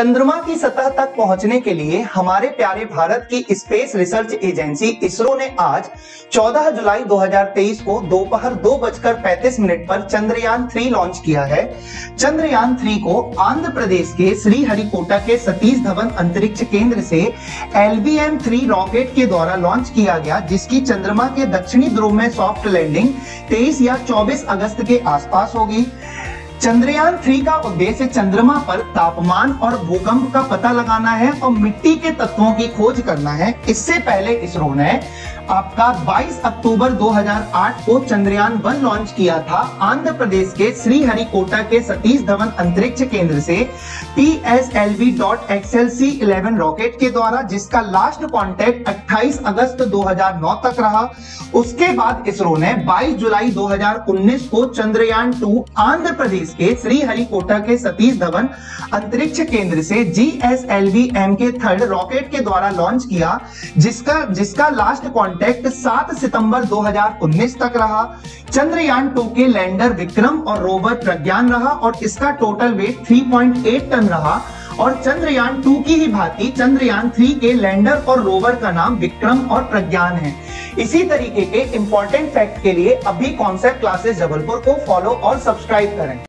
चंद्रमा की सतह तक पहुँचने के लिए हमारे प्यारे भारत की स्पेस रिसर्च एजेंसी इसरो ने आज 14 जुलाई 2023 को दोपहर दो बजकर पैंतीस मिनट पर चंद्रयान थ्री लॉन्च किया है। चंद्रयान थ्री को आंध्र प्रदेश के श्रीहरिकोटा के सतीश धवन अंतरिक्ष केंद्र से एल थ्री रॉकेट के द्वारा लॉन्च किया गया, जिसकी चंद्रमा के दक्षिणी ध्रुव में सॉफ्ट लैंडिंग 23 या 24 अगस्त के आसपास होगी। चंद्रयान थ्री का उद्देश्य चंद्रमा पर तापमान और भूकंप का पता लगाना है और मिट्टी के तत्वों की खोज करना है। इससे पहले इसरो ने आपका 22 अक्टूबर 2008 को चंद्रयान वन लॉन्च किया था। आंध्र प्रदेश के श्रीहरिकोटा के सतीश धवन अंतरिक्ष केंद्र से P S L V dot XL C eleven rocket के द्वारा, जिसका लास्ट कॉन्टेक्ट 28 अगस्त 2009 तक रहा। उसके बाद इसरो ने 22 जुलाई 2019 को चंद्रयान टू आंध्र प्रदेश के श्रीहरिकोटा के सतीश धवन अंतरिक्ष केंद्र से G S L V M K third rocket के द्वारा लॉन्च किया, जिसका जिसका लास्ट कॉन्टेक्ट 7 सितंबर 2019 तक रहा। चंद्रयान टू के लैंडर विक्रम और रोवर प्रज्ञान रहा और इसका टोटल वेट 3.8 टन रहा। और चंद्रयान टू की ही भांति चंद्रयान थ्री के लैंडर और रोवर का नाम विक्रम और प्रज्ञान है। इसी तरीके के इंपॉर्टेंट फैक्ट के लिए अभी कॉन्सेप्ट क्लासेस जबलपुर को फॉलो और सब्सक्राइब करें।